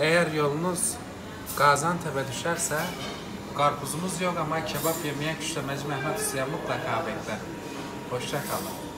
Eğer yolunuz Gaziantep'e düşerse karpuzumuz yok ama kebap yemeye Küçülemeci Mehmet Hüseyin mutlaka bekler. Hoşçakalın.